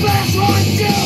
best one do